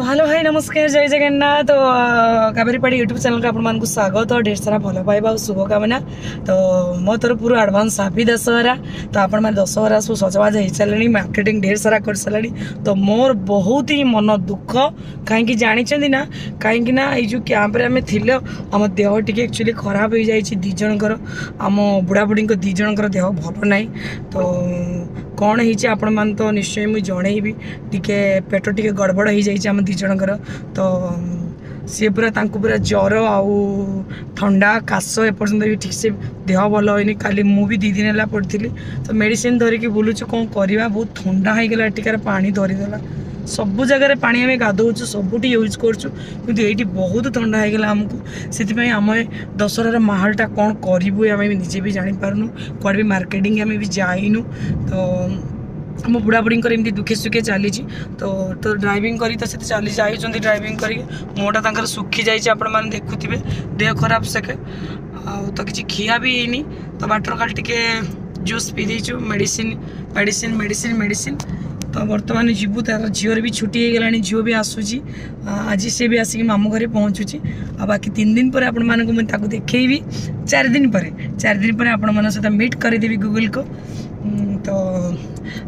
তো হ্যালো ভাই নমস্কার জয় জগন্নাথ তো কাবেরীপাড়ি ୟୁଟ୍ୟୁବ୍ ଚ୍ୟାନେଲ୍କୁ ଆପଣମାନଙ୍କୁ ସ୍ୱାଗତ ଢେର ସାରା ଭଲ ପାଇବା ଆଉ ଶୁଭକାମନା ତ ମୋ ତରଫରୁ ଆଡ଼ଭାନ୍ସ ହାପି ଦଶହରା ତ ଆପଣମାନେ ଦଶହରା ସବୁ ସଜବାଜ ହେଇସାରିଲେଣି ମାର୍କେଟିଂ ଢେର ସାରା କରିସାରିଲାଣି ତ ମୋର ବହୁତ ହିଁ ମନ ଦୁଃଖ କାହିଁକି ଜାଣିଛନ୍ତି ନା କାହିଁକି ନା ଏଇ ଯେଉଁ କ୍ୟାମ୍ପରେ ଆମେ ଥିଲେ ଆମ ଦେହ ଟିକେ ଆକ୍ଚୁଆଲି ଖରାପ ହେଇଯାଇଛି ଦୁଇ ଜଣଙ୍କର ଆମ ବୁଢ଼ାବୁଢ଼ୀଙ୍କ ଦୁଇ ଜଣଙ୍କର ଦେହ ଭଲ ନାହିଁ ତ କ'ଣ ହେଇଛି ଆପଣମାନେ ତ ନିଶ୍ଚୟ ମୁଁ ଜଣେଇବି ଟିକେ ପେଟ ଟିକେ ଗଡ଼ବଡ଼ ହେଇଯାଇଛି ଆମ ଦୁଇ ଜଣଙ୍କର ତ ସିଏ ପୁରା ତାଙ୍କୁ ପୁରା ଜ୍ୱର ଆଉ ଥଣ୍ଡା କାଶ ଏପର୍ଯ୍ୟନ୍ତ ବି ଠିକ୍ସେ ଦେହ ଭଲ ହୋଇନି କାଲି ମୁଁ ବି ଦୁଇ ଦିନ ହେଲା ପଡ଼ିଥିଲି ତ ମେଡ଼ିସିନ୍ ଧରିକି ବୁଲୁଛୁ କ'ଣ କରିବା ବହୁତ ଥଣ୍ଡା ହେଇଗଲା ଏଠିକାର ପାଣି ଧରିଦେଲା सब जगार पाँच आम गाधु सब यूज करूँ कि बहुत थंडा होमको से आम दशहर महलटा कौन करूँ भी जापारू कड़े भी मार्केटिंग आम भी जाइनु तो मो बुढ़ा बुढ़ी एम दुखे सुखे चली तो तो ड्राइविंग कर ड्राइविंग कर मुँहटा सुखी जाइए आप देखु देह खराब सके तो किसी खीआ भी है तो बाटर का जूस पी दे medicine medicine medicine medicine, medicine, medicine. ଆଉ ବର୍ତ୍ତମାନ ଯିବୁ ତା'ର ଝିଅର ବି ଛୁଟି ହେଇଗଲାଣି ଝିଅ ବି ଆସୁଛି ଆଜି ସେ ବି ଆସିକି ମାମୁଁ ଘରେ ପହଞ୍ଚୁଛି ଆଉ ବାକି ତିନି ଦିନ ପରେ ଆପଣମାନଙ୍କୁ ମୁଁ ତାକୁ ଦେଖେଇବି ଚାରି ଦିନ ପରେ ଚାରି ଦିନ ପରେ ଆପଣମାନଙ୍କ ସହିତ ମିଟ୍ କରିଦେବି ଗୁଗୁଲକୁ ତ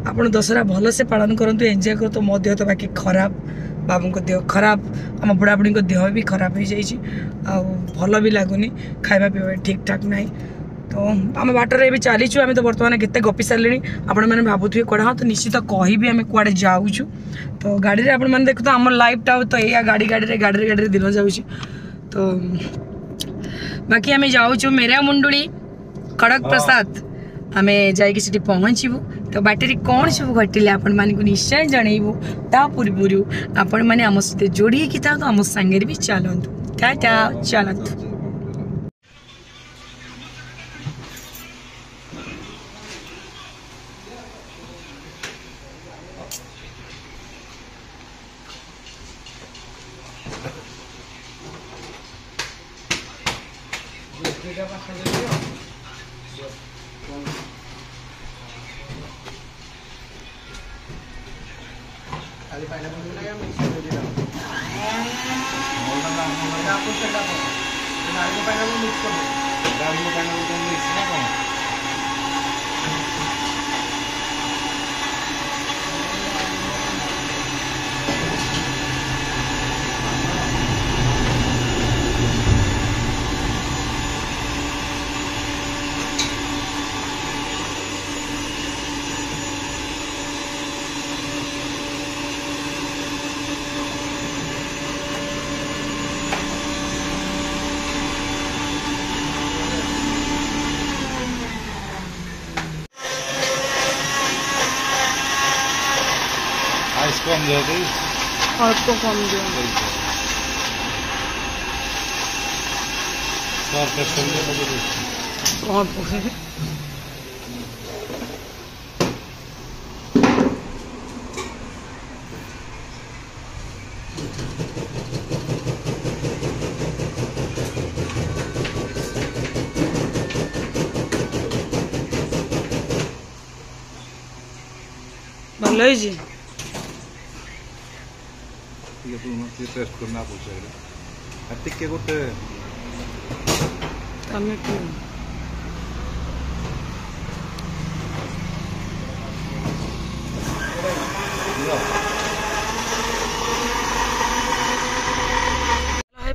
ଆପଣ ଦଶହରା ଭଲସେ ପାଳନ କରନ୍ତୁ ଏନ୍ଜୟ କରନ୍ତୁ ମୋ ଦେହ ତ ବାକି ଖରାପ ବାବୁଙ୍କ ଦେହ ଖରାପ ଆମ ବୁଢ଼ାବୁଢ଼ୀଙ୍କ ଦେହ ବି ଖରାପ ହେଇଯାଇଛି ଆଉ ଭଲ ବି ଲାଗୁନି ଖାଇବା ପିଇବା ଠିକ୍ଠାକ୍ ନାହିଁ তো ଆମେ ବାଟରେ ଏବେ ଚାଲିଛୁ ଆମେ ତ ବର୍ତ୍ତମାନ କେତେ ଗପି ସାରିଲେଣି ଆପଣମାନେ ଭାବୁଥିବେ କୁଆଡ଼େ ହଁ ତ ନିଶ୍ଚିତ କହିବି ଆମେ କୁଆଡ଼େ ଯାଉଛୁ ତ ଗାଡ଼ିରେ ଆପଣମାନେ ଦେଖୁ ତ ଆମ ଲାଇଫ୍ଟା ତ ଏଇଆ ଗାଡ଼ି ଗାଡ଼ିରେ ଗାଡ଼ିରେ ଗାଡ଼ିରେ ଦିନ ଯାଉଛି ତ ବାକି ଆମେ ଯାଉଛୁ ମେରା ମୁଣ୍ଡୁଳି ଖଡ଼କ ପ୍ରସାଦ ଆମେ ଯାଇକି ସେଠି ପହଞ୍ଚିବୁ ତ ବାଟରେ କ'ଣ ସବୁ ଘଟିଲା ଆପଣମାନଙ୍କୁ ନିଶ୍ଚୟ ଜଣେଇବୁ ତା ପୂର୍ବରୁ ଆପଣମାନେ ଆମ ସହିତ ଯୋଡ଼ି ହେଇକି ଥାଆନ୍ତୁ ଆମ ସାଙ୍ଗରେ ବି ଚାଲନ୍ତୁ ଟା ଟା ଚାଲନ୍ତୁ সেটা আমার সাথে দিও খালি পাইনা বন্ধু লাগে আমি ছেড়ে দিলাম তারপর সেটা করবো ডালমো পাইনা মিক্স করবো ডালমো পাইনা মিক্স না করবো जाएगी और को कम जाएगी चार ಟೇಸ್ಟ್ ಅಷ್ಟನ್ನ ಪೂಜೆ ಅದಕ್ಕೆ ಗೊತ್ತೆ ಟೊಮೆಟೊ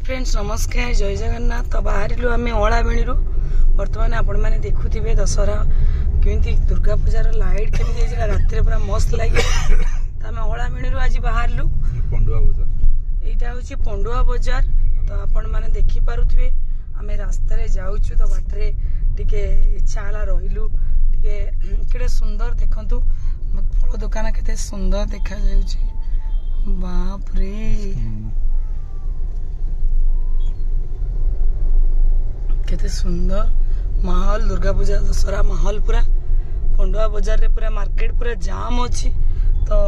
फ्रेंड्स नमस्कार जय जगन्नाथ तो बाहर आम अणाबेणी बर्तमान आपण मैंने देखुवे दशहरा कमी दुर्गा पूजार लाइट केमी रात पूरा मस्त लगे तो आम अणाबेणी आज बाहर এইটা হচ্ছে পণ্ডুয়া বজার তো আপন মানে দেখি পারুথিবে আমি রাস্তায় যাচ্ছু তো বাটরে টিকে ইচ্ছা হলা রহিলু টিকে কেড়ে সুন্দর দেখন্তু ফল দোকান কেতে সুন্দর দেখা যাচ্ছে বাপ রে কেতে সুন্দর মাহল দুর্গা পূজা দশহরা মাহল পুরা পণ্ডুয়া বজারে পুরা মার্কেট পুরা জাম অছি তো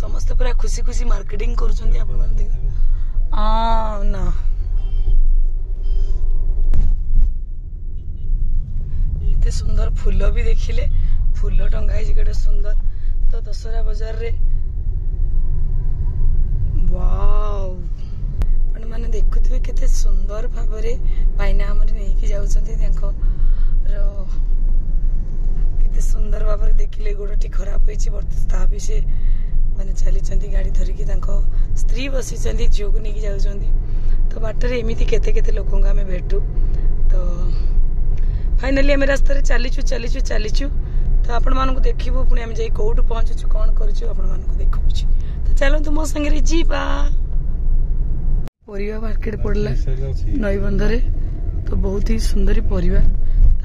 ସମସ୍ତେ ପୁରା ଖୁସି ଖୁସି ମାର୍କେଟିଂ କରୁଛନ୍ତି ଆପଣମାନେ ଦେଖ ନା ଏତେ ସୁନ୍ଦର ଫୁଲ ବି ଦେଖିଲେ ଫୁଲ ଟଙ୍ଗା ହେଇଛି କେତେ ସୁନ୍ଦର ତ ଦଶହରା ବଜାରରେ ଆପଣମାନେ ଦେଖୁଥିବେ କେତେ ସୁନ୍ଦର ଭାବରେ ଭାଇନା ଆମର ନେଇକି ଯାଉଛନ୍ତି ତାଙ୍କର କେତେ ସୁନ୍ଦର ଭାବରେ ଦେଖିଲେ ଗୋଡ଼ଟି ଖରାପ ହେଇଛି ବର୍ତ୍ତମାନ ତାହା ବି ସେ ମାନେ ଚାଲିଛନ୍ତି ଗାଡ଼ି ଧରିକି ତାଙ୍କ ସ୍ତ୍ରୀ ବସିଛନ୍ତି ଝିଅକୁ ନେଇକି ଯାଉଛନ୍ତି ତ ବାଟରେ ଏମିତି କେତେ କେତେ ଲୋକଙ୍କୁ ଆମେ ଭେଟୁ ତ ଫାଇନାଲି ଆମେ ରାସ୍ତାରେ ଚାଲିଛୁ ଚାଲିଛୁ ଚାଲିଛୁ ତ ଆପଣମାନଙ୍କୁ ଦେଖିବୁ ପୁଣି ଆମେ ଯାଇ କେଉଁଠୁ ପହଞ୍ଚୁଛୁ କ'ଣ କରୁଛୁ ଆପଣମାନଙ୍କୁ ଦେଖାଉଛୁ ତ ଚାଲନ୍ତୁ ମୋ ସାଙ୍ଗରେ ଯିବା ପରିବା ମାର୍କେଟ ପଡ଼ିଲା ନଈବନ୍ଧରେ ତ ବହୁତ ହି ସୁନ୍ଦରୀ ପରିବା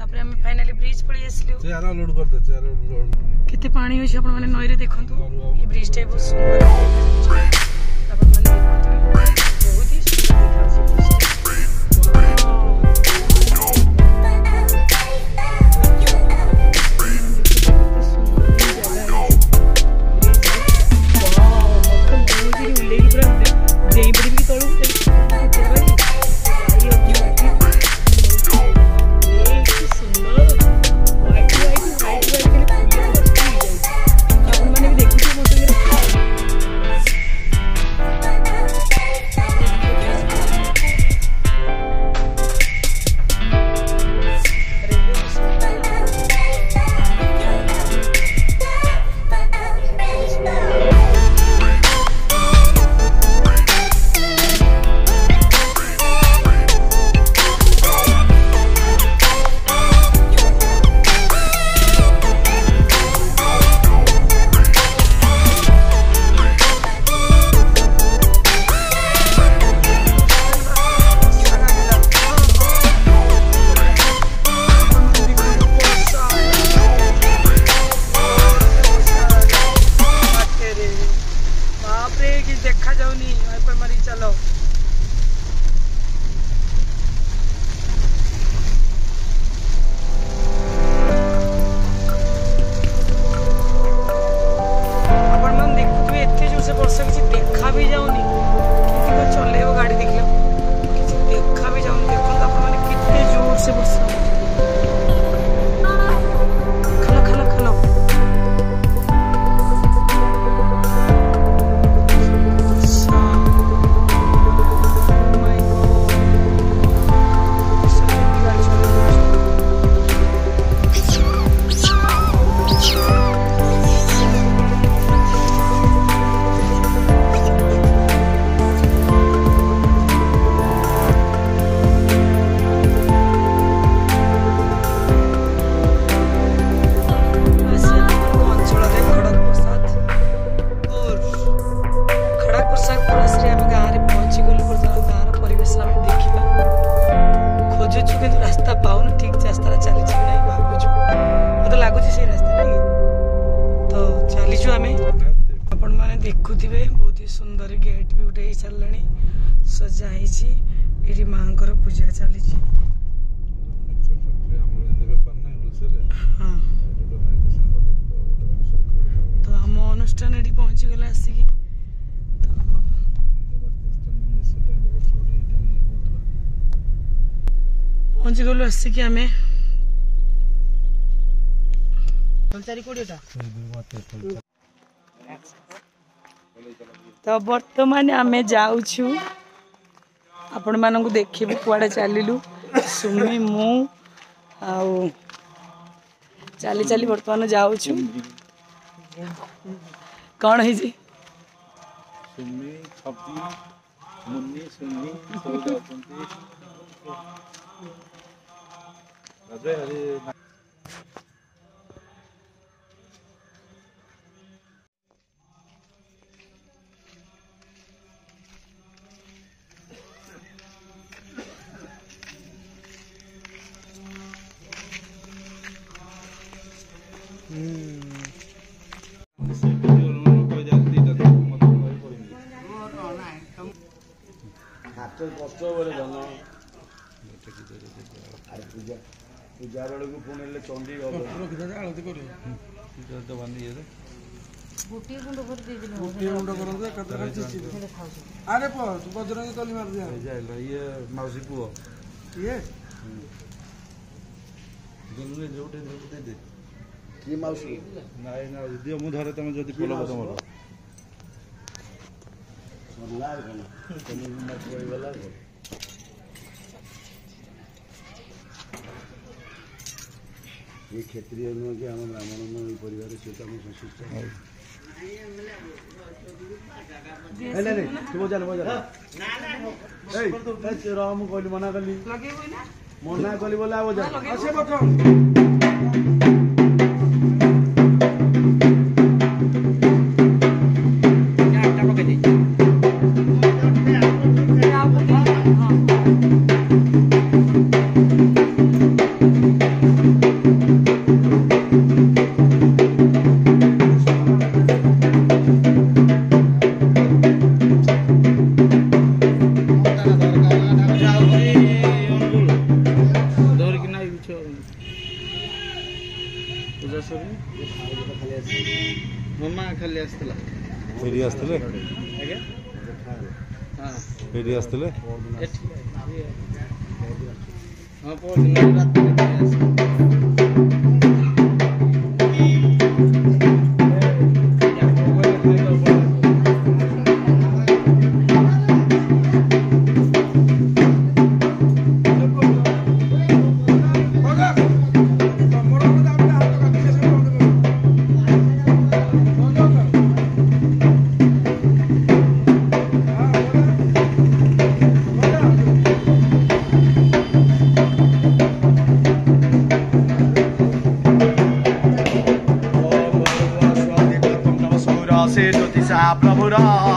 তারপরে আমি ফাইনালি ব্রিজ পড়ে আসলু চেহারা লোড করতে চেহারা লোড কেতে পানি হইছে আপনারা মানে নইরে দেখুন তো এই ব্রিজটা বহুত সুন্দর আপন মানে ଗୋଟେ ହେଇସାରିଲାଣି ସଜା ହେଇଛି ଏଠି ମାଆଙ୍କର ପୂଜା ଚାଲିଛି ତ ଆମ ଅନୁଷ୍ଠାନ ଏଠି ପହଞ୍ଚିଗଲା ଆସିକି ପହଞ୍ଚିଗଲୁ ଆସିକି ଆମେ ଚାରି କୋଡ଼ିଏଟା ତ ବର୍ତ୍ତମାନ ଆମେ ଯାଉଛୁ ଆପଣମାନଙ୍କୁ ଦେଖିବୁ କୁଆଡ଼େ ଚାଲିଲୁ ସୁମି ମୁଁ ଆଉ ଚାଲି ଚାଲି ବର୍ତ୍ତମାନ ଯାଉଛୁ କ'ଣ ହେଇଛି ରାଜା কষ্ট বলে ধন আর পূজা পূজার বেড়ে ফোন এলে চন্ডী গল আলতি করে ଗୋଟିଏ ଗୁଣ୍ଡ କରିଦେଇଥିଲେ ଗୋଟିଏ ଗୁଣ୍ଡ କରନ୍ତୁ ଏକାଥରେ ଆରେ ପୁଅ ବଜରଙ୍ଗୀ କଲି ମାରିଦିଅ ଇଏ ମାଉସୀ ପୁଅ ଇଏ ଯୋଉଠି ଦେଇଦେ কি ମାଉସୀ ନାଇଁ ନା ଦିଅ ମୁଁ ଧରେ ତମେ ଯଦି ପୋଲ କଥା ମୋର ଏ କ୍ଷତ୍ରିୟ ନୁହଁ କି ଆମ ବ୍ରାହ୍ମଣ ନୁହଁ ପରିବାର ସେ ତମ ସଂଶ୍ଳିଷ୍ଟ ର ମୁଁ କହିଲି ମନା କଲି ମନା କଲି ବୋଲେ ଆଉ ସେ ପ୍ରଥମ এটি আসলে হ্যাঁ পরদিন রাত্রে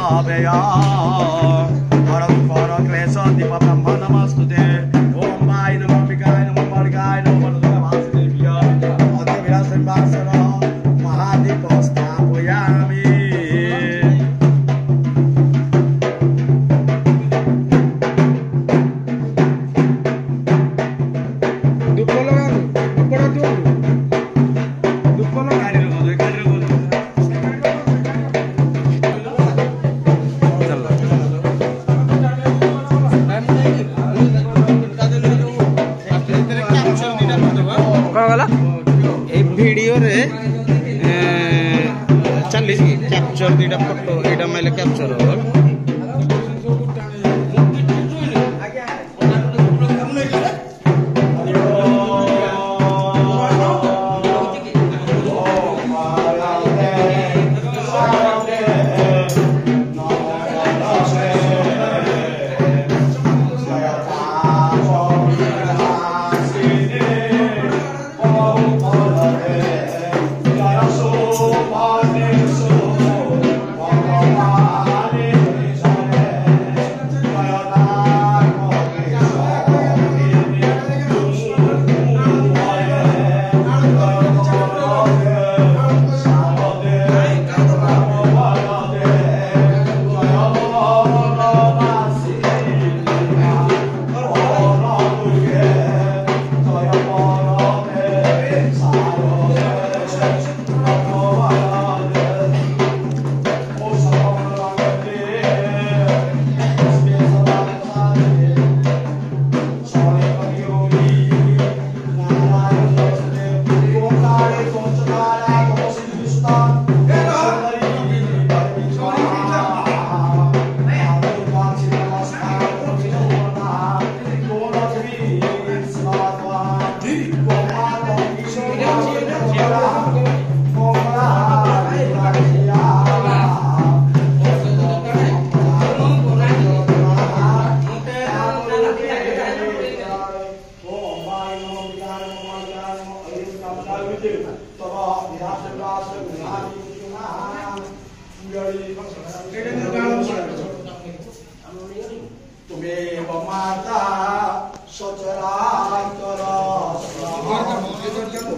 Aveya Param Om Namo Namo Namo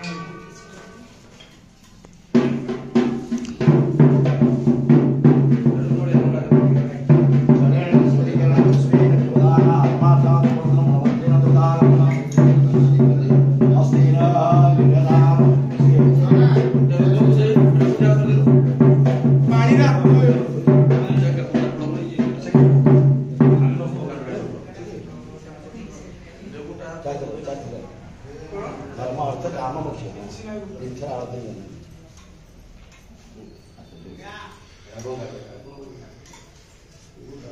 Thank mm. you. ବର୍ତ୍ତମାନ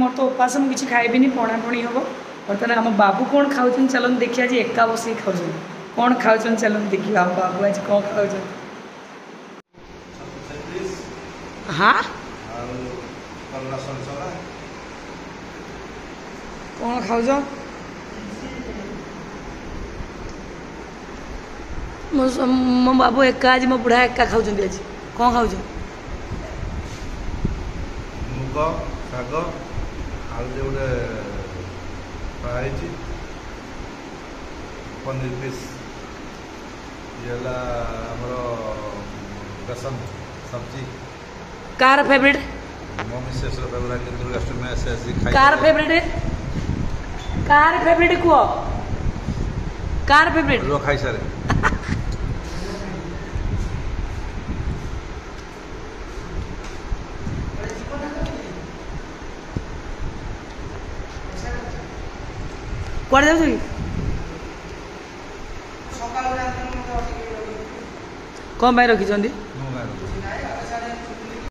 ମୋର ତ ଉପାସ ମୁଁ କିଛି ଖାଇବିନି ପଣାପଣି ହେବ बर्तमान आम बाबू कौन खाऊन चलन देखिए आज एका बस खाऊन कौन खाऊन चलन देखिए आम बाबू आज कौन खाऊ हाँ कौन खाऊ मो बाबू एका आज मो बुढ़ा एका खाऊ कौन खाऊ मुग शाग ప్రైజ్ వన్ రూపీస్ ఇలా ଆମର ବେସନ ସବଜି କାହାର ଫେଭରେଟ୍ ମୋ ମିସେସ୍ର ଫେଭରେଟ୍ କିନ୍ତୁ ଦୁର୍ଗାଷ୍ଟମୀ ଆସି ଆସି ଖାଇ କାହାର ଫେଭରେଟ୍ କାହାର ଫେଭରେଟ୍ କୁହ କାହାର ଫେଭରେଟ୍ ଖାଇସାରେ କୁଆଡ଼େ ଯାଉଛ କି କ'ଣ ପାଇଁ ରଖିଛନ୍ତି